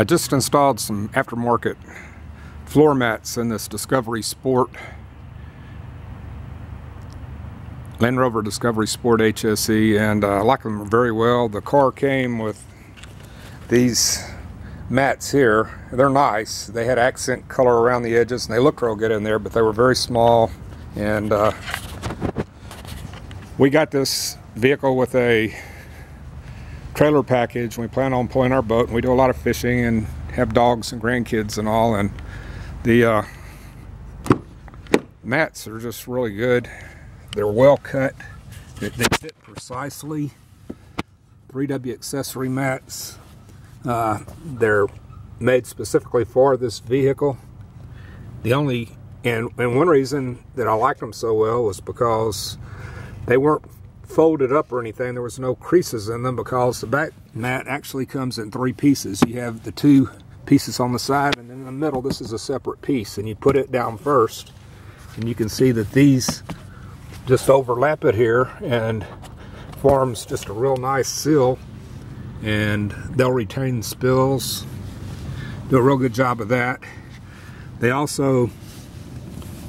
I just installed some aftermarket floor mats in this Discovery Sport Land Rover Discovery Sport HSE and uh, I like them very well. The car came with these mats here. They're nice. They had accent color around the edges and they look real good in there but they were very small and uh, we got this vehicle with a trailer package. We plan on pulling our boat and we do a lot of fishing and have dogs and grandkids and all and the uh, mats are just really good. They're well cut. They, they fit precisely. 3W accessory mats. Uh, they're made specifically for this vehicle. The only and, and one reason that I liked them so well was because they weren't folded up or anything. There was no creases in them because the back mat actually comes in three pieces. You have the two pieces on the side and in the middle this is a separate piece and you put it down first and you can see that these just overlap it here and forms just a real nice seal and they'll retain spills do a real good job of that they also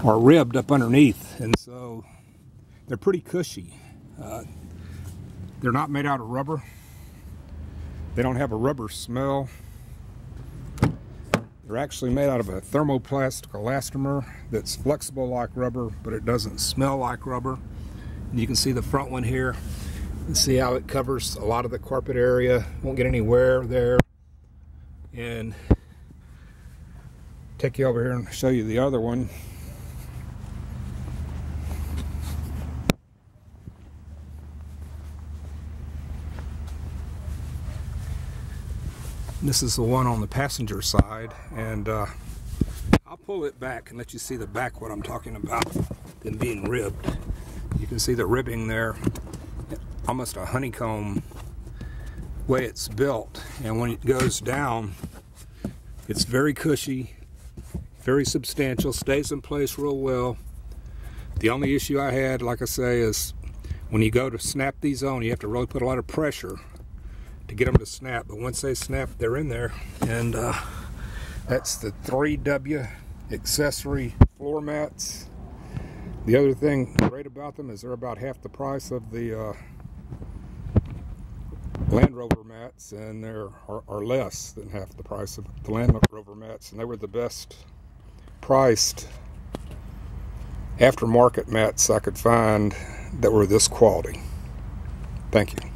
are ribbed up underneath and so they're pretty cushy they're not made out of rubber. They don't have a rubber smell. They're actually made out of a thermoplastic elastomer that's flexible like rubber, but it doesn't smell like rubber. And you can see the front one here. See how it covers a lot of the carpet area. Won't get any wear there. And take you over here and show you the other one. This is the one on the passenger side and uh, I'll pull it back and let you see the back what I'm talking about them being ribbed. You can see the ribbing there almost a honeycomb way it's built and when it goes down it's very cushy very substantial stays in place real well the only issue I had like I say is when you go to snap these on you have to really put a lot of pressure to get them to snap. But once they snap, they're in there. And uh, that's the 3W accessory floor mats. The other thing great about them is they're about half the price of the uh, Land Rover mats and they're are, are, less than half the price of the Land Rover mats and they were the best priced aftermarket mats I could find that were this quality. Thank you.